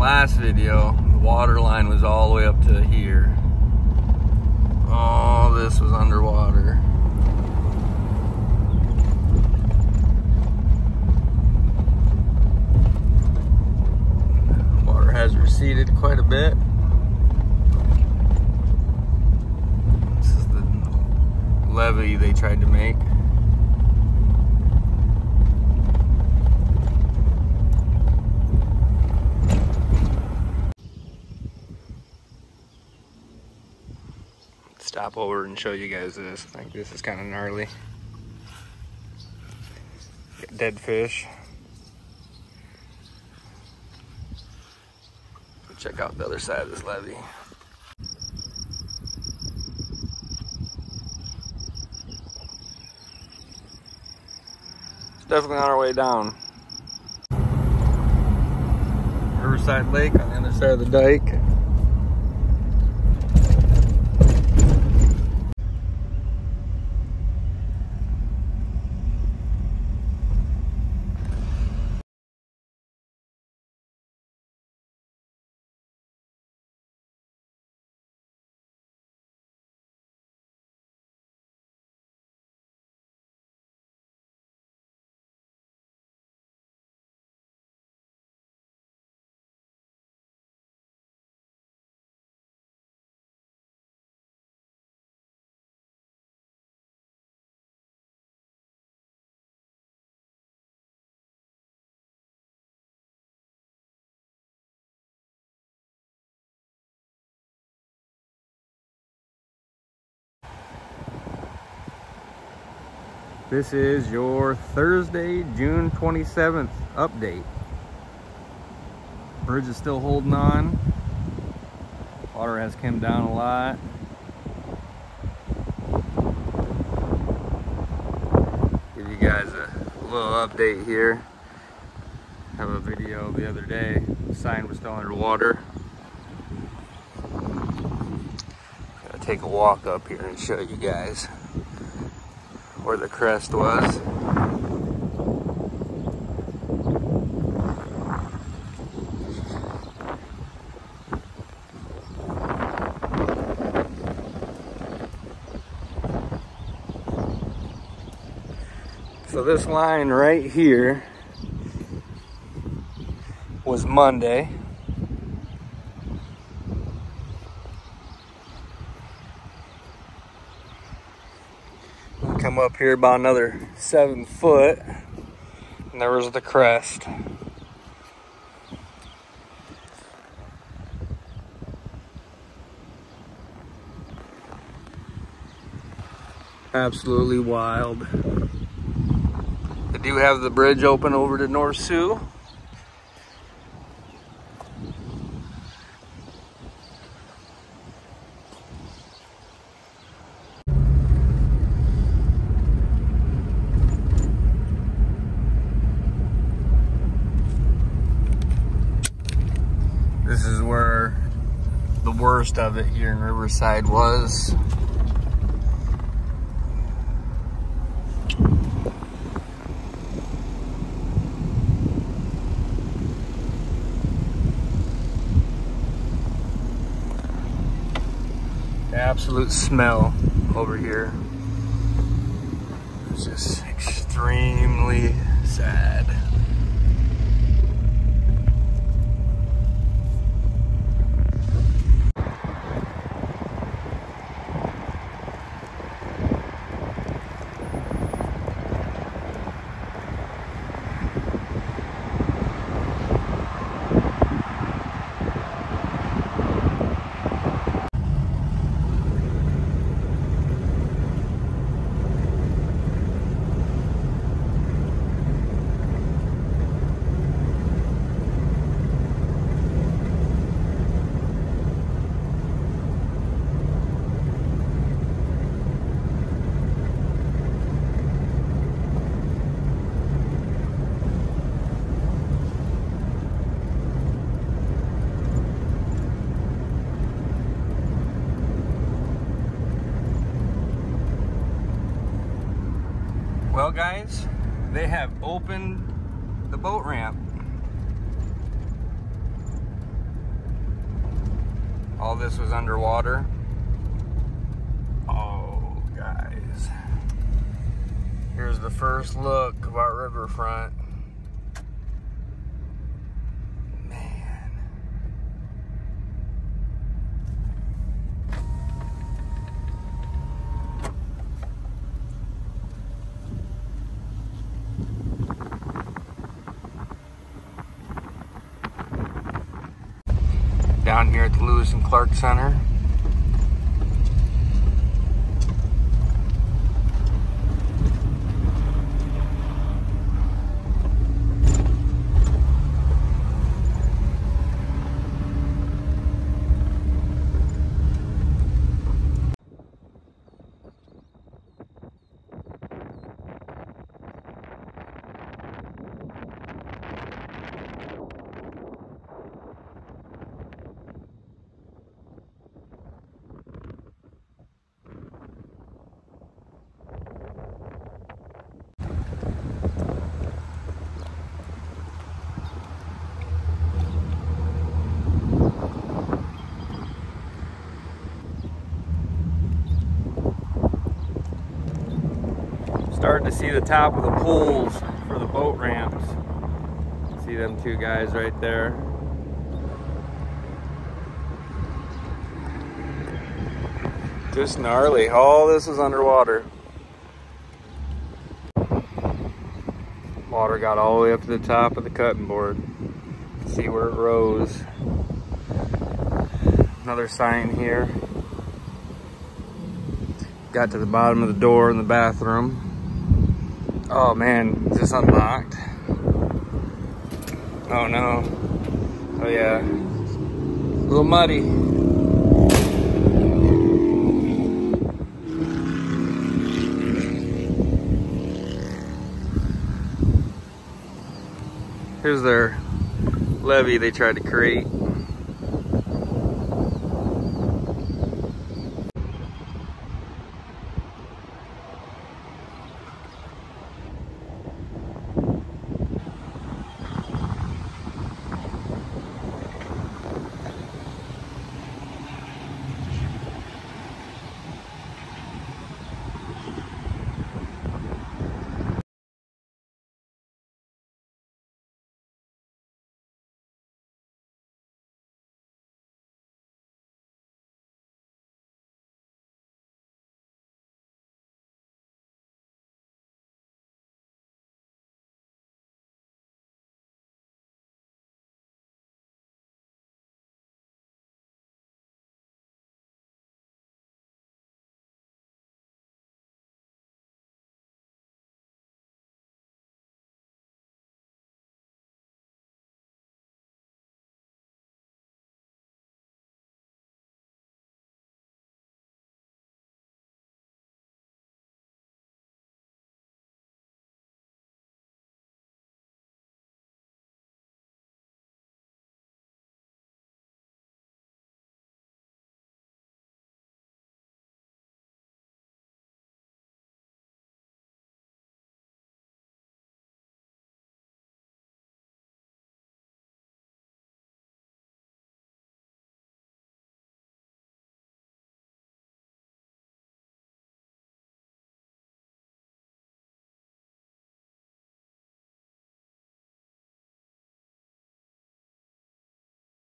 last video, the water line was all the way up to here. All this was underwater. Water has receded quite a bit. This is the levee they tried to make. Stop over and show you guys this. I think this is kind of gnarly. Dead fish. Check out the other side of this levee. It's definitely on our way down. Riverside Lake on the other side of the dike. This is your Thursday, June 27th update. Bridge is still holding on. Water has come down a lot. Give you guys a little update here. Have a video the other day. The sign was still underwater. Gotta take a walk up here and show you guys where the crest was. So this line right here was Monday. Come up here by another seven foot and there was the crest. Absolutely wild. They do have the bridge open over to North Sioux This is where the worst of it here in Riverside was. The absolute smell over here is just extremely sad. Well, guys, they have opened the boat ramp. All this was underwater. Oh, guys. Here's the first look of our riverfront. Here at the Lewis and Clark Center. Starting to see the top of the pools for the boat ramps. See them two guys right there. Just gnarly. All this is underwater. Water got all the way up to the top of the cutting board. See where it rose. Another sign here. Got to the bottom of the door in the bathroom. Oh man, is this unlocked? Oh no. Oh yeah. A little muddy. Here's their levee they tried to create.